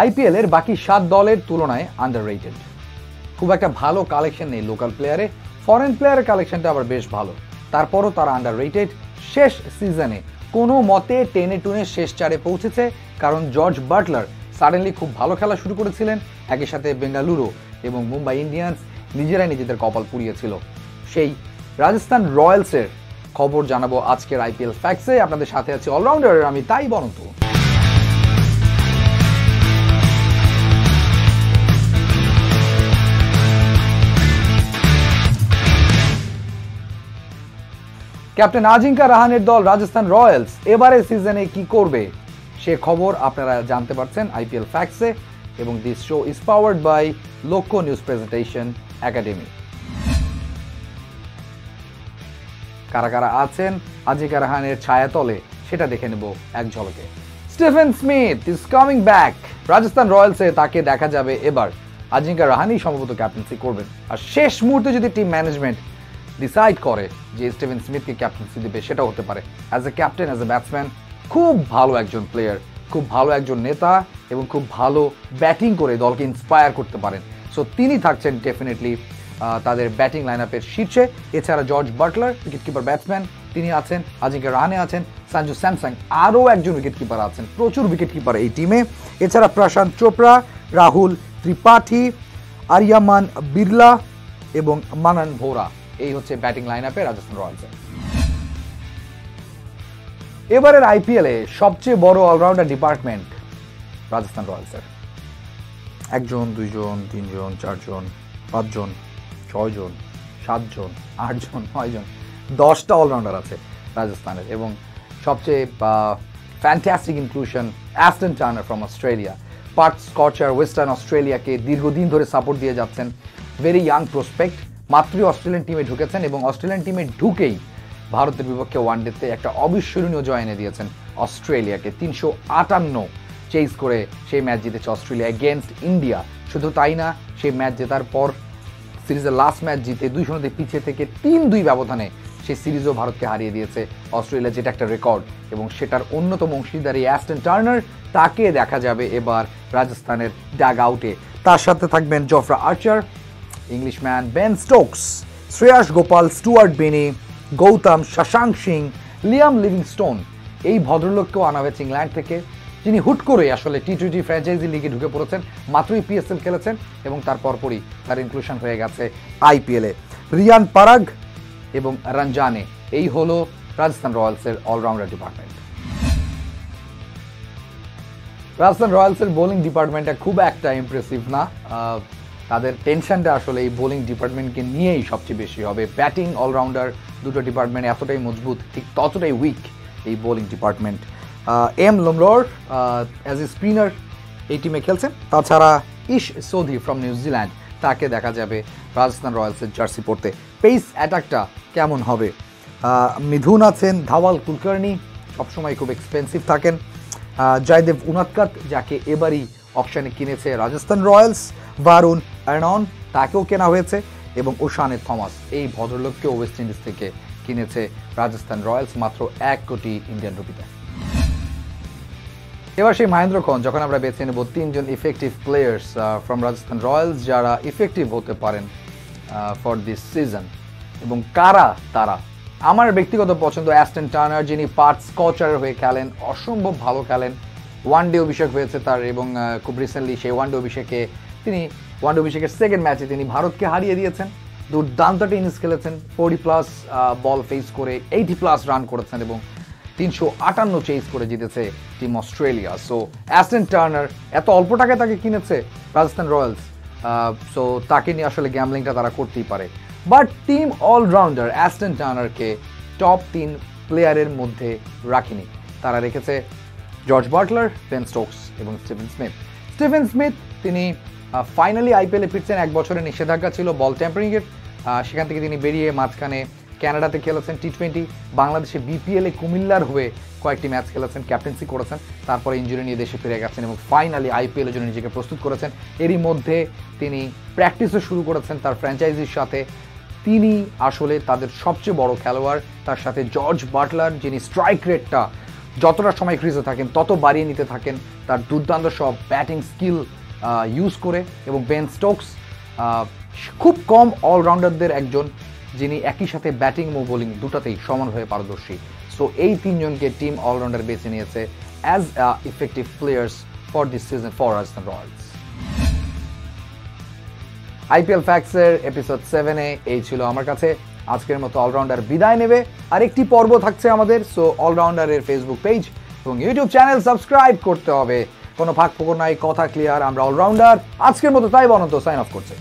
IPL এর বাকি সাত দলের তুলনায় আন্ডার রেটেড খুব একটা ভালো কালেকশন নেই লোকাল প্লেয়ারে ফরেন প্লেয়ারের কালেকশনটা আবার বেশ ভালো। তারপরও তারা আন্ডার রেটেড শেষ সিজনে কোনো মতে টেনে টুনে শেষ চারে পৌঁছেছে, কারণ জর্জ বাটলার সাডেনলি খুব ভালো খেলা শুরু করেছিলেন। একই সাথে বেঙ্গালুরু এবং মুম্বাই ইন্ডিয়ান্স নিজেরাই নিজেদের কপাল পুড়িয়েছিল। সেই রাজস্থান রয়্যালসের খবর জানাব আজকের আইপিএল ফ্যাক্সে আপনাদের সাথে আছে অলরাউন্ডার আমি তাই বরন্ত। ক্যাপ্টেন আজিঙ্কা রাহানের দল রাজস্থান রয়্যালস এবারে সিজনে কি করবে? সে খবর আপনারা জানতে পারছেন আইপিএল ফ্যাক্সে এবং this show is powered by loco news presentation academy. কারা কারা আছেন আজিকা রাহানের ছায়াতলে সেটা দেখে নেব এক ঝলকে। Stephen Smith is coming back Rajasthan রয়্যালসে তাকে দেখা যাবে এবার। আজিঙ্কা রাহানি সম্ভবত ক্যাপ্টেন্সি করবেন। আর শেষ মুহূর্তে যদি টিম ম্যানেজমেন্ট ডিসাইড করে যে স্টিভেন স্মিথকে ক্যাপ্টেন্সি দিবে সেটা হতে পারে। As a captain as a batsman খুব ভালো একজন প্লেয়ার খুব ভালো একজন নেতা এবং খুব ভালো ব্যাটিং করে দলকে ইন্সপায়ার করতে পারেন। সো তিনি থাকছেন ডেফিনেটলি তাদের ব্যাটিং লাইন আপের শীর্ষে। এছাড়া George Buttler wicket keeper batsman তিনি আছেন, আজিঙ্কা রানে আছেন সঞ্জু স্যামসাং আরও একজন উইকেট কিপার আছেন, প্রচুর উইকেট কিপার এই টিমে এছাড়া প্রশান্ত চোপড়া রাহুল ত্রিপাঠী আরিয়ামান বিড়লা এবং মানান ভোরা এই হচ্ছে ব্যাটিং লাইন আপে রাজস্থান রয়্যালসের। এবারের আইপিএলে সবচেয়ে বড় অলরাউন্ডার ডিপার্টমেন্ট রাজস্থান রয়্যালসের। একজন, দুইজন, তিনজন, চারজন, পাঁচজন, ছয়জন, সাতজন, আটজন, নয়জন, দশটা অলরাউন্ডার আছে রাজস্থানের এবং সবচেয়ে fantastic inclusion Ashton Turner from Australia Perth Scorcher western অস্ট্রেলিয়াকে দীর্ঘদিন ধরে সাপোর্ট দিয়ে যাচ্ছেন। ভেরি ইয়াং প্রসপেক্ট মাত্রই অস্ট্রেলিয়ান টিমে ঢুকেছেন এবং অস্ট্রেলিয়ান টিমে ঢুকেই ভারতের বিপক্ষে ওয়ানডেতে একটা অবিস্মরণীয় জয় এনে দিয়েছেন অস্ট্রেলিয়াকে। তিনশো আটান্ন চেস করে সেই ম্যাচ জিতেছে অস্ট্রেলিয়া এগেনস্ট ইন্ডিয়া। শুধু তাই না, সেই ম্যাচ জেতার পর সিরিজের লাস্ট ম্যাচ জিতে দুই শূন্যতে পিছিয়ে থেকে তিন দুই ব্যবধানে সেই সিরিজও ভারতকে হারিয়ে দিয়েছে অস্ট্রেলিয়া, যেটা একটা রেকর্ড এবং সেটার অন্যতম অংশীদার এই অ্যাস্টন টার্নার, তাকে দেখা যাবে এবার রাজস্থানের ড্যাগ আউটে তার সাথে থাকবেন Jofra Archer. Englishman Ben Stokes Shreyas Gopal Stuart Binny Gautam Shashank Singh Liam Livingstone এই ভদ্রলোককেও আনা হয়েছে ইংল্যান্ড থেকে। যিনি হুট করে আসলে টি টোয়েন্টি ফ্র্যাঞ্চাইজি লিগে ঢুকে পড়েছেন, মাত্রই পিএসএল খেলেছেন এবং তার পরপরই তার ইনক্লুশন হয়ে গেছে আইপিএলে রিয়ান পারাগ এবং রঞ্জানে, এই হলো রাজস্থান রয়্যালসের অলরাউন্ডার ডিপার্টমেন্ট রাজস্থান রয়্যালসের বোলিং ডিপার্টমেন্টটা খুব একটা ইমপ্রেসিভ না। তাদের টেনশনটা আসলে এই বোলিং ডিপার্টমেন্টকে নিয়েই সবচেয়ে বেশি হবে। ব্যাটিং অলরাউন্ডার দুটো ডিপার্টমেন্ট এতটাই মজবুত, ঠিক ততটাই উইক এই bowling department. M Lomror as a spinner এই টিমে খেলছেন। তাছাড়া ইশ সৌধি ফ্রম নিউজিল্যান্ড তাকে দেখা যাবে রাজস্থান রয়্যালসের জার্সি পড়তে পেস অ্যাটাকটা কেমন হবে? মিথুন আছেন, ধাওয়াল কুলকার্নি সবসময় খুব এক্সপেন্সিভ থাকেন। জয়দেব উনাৎকাত যাকে এবারই অপশানে কিনেছে রাজস্থান রয়্যালস। ভারুন অ্যারনন তাকেও কেনা হয়েছে এবং ওশানে থমাস, এই ভদ্রলোককেও ওয়েস্ট ইন্ডিজ থেকে কিনেছে রাজস্থান রয়্যালস মাত্র এক কোটি ইন্ডিয়ান রুপিতে। এবার সেই মহেন্দ্র খন, যখন আমরা বেছে নেব তিনজন effective players from Rajasthan Royals যারা ইফেক্টিভ হতে পারেন ফর দিস সিজন এবং কারা তারা? আমার ব্যক্তিগত পছন্দ অ্যাস্টন টার্নার, যিনি পার্ট স্কচারের হয়ে খেলেন, অসম্ভব ভালো খেলেন। ওয়ান ডে অভিষেক হয়েছে তার এবং খুব রিসেন্টলি সেই ওয়ান ডে অভিষেকে তিনি ওয়ান অভিষেকের সেকেন্ড ম্যাচে তিনি ভারতকে হারিয়ে দিয়েছেন। দুর্দান্ত ইনিংস খেলেছেন ফোর্টি প্লাস বল ফেস করে এইটি প্লাস রান করেছেন এবং তিনশো আটান্ন চেস করে জিতেছে team Australia so Ashton Turner এত অল্প টাকায় তাকে কিনেছে রাজস্থান রয়্যালস সো তাকে নিয়ে আসলে গ্যামলিংটা তারা করতেই পারে। বাট টিম অলরাউন্ডার অ্যাস্টন টার্নারকে টপ তিন প্লেয়ারের মধ্যে রাখিনি। তারা রেখেছে জর্জ বাটলার বেন স্টোকস এবং স্টিভেন স্মিথ স্টিভেন স্মিথ তিনি ফাইনালি আইপিএলে ফিরছেন, এক বছরের নিষেধাজ্ঞা ছিল বল ট্যাম্পারিংয়ের সেখান থেকে তিনি বেরিয়ে মাঝখানে ক্যানাডাতে খেলেছেন টি টোয়েন্টি বাংলাদেশে বিপিএলে কুমিল্লার হয়ে কয়েকটি ম্যাচ খেলেছেন ক্যাপ্টেন্সি করেছেন, তারপরে ইঞ্জুরি নিয়ে দেশে ফিরে গেছেন এবং ফাইনালি আইপিএলের জন্য নিজেকে প্রস্তুত করেছেন। এরই মধ্যে তিনি প্র্যাকটিসও শুরু করেছেন তার ফ্র্যাঞ্চাইজির সাথে। তিনি আসলে তাদের সবচেয়ে বড় খেলোয়াড়, তার সাথে জর্জ বাটলার যিনি স্ট্রাইক রেটটা যতটা সময় ক্রিজে থাকেন, তত বাড়িয়ে নিতে থাকেন, তার দুর্দান্ত সব ব্যাটিং স্কিল ইউজ করে এবং বেন স্টোকস খুব কম অলরাউন্ডারদের একজন যিনি একই সাথে ব্যাটিং এবং বোলিং দুটাতেই সমানভাবে পারদর্শী। সো এই তিনজনকে টিম অলরাউন্ডার বেছে নিয়েছে as effective players for this season for Rajasthan Royals IPL ফ্যাক্সের episode সেভেনে এই ছিল আমার কাছে। আজকের মতো অলরাউন্ডার বিদায় নেবে। আর একটি পর্ব থাকছে আমাদের। সো অলরাউন্ডারের ফেসবুক পেজ এবং ইউটিউব চ্যানেল সাবস্ক্রাইব করতে হবে। কোনো ফাঁক ফোকর নাই, কথা ক্লিয়ার আমরা অলরাউন্ডার আজকের মতো তাই বনন্ত সাইন অফ করছে।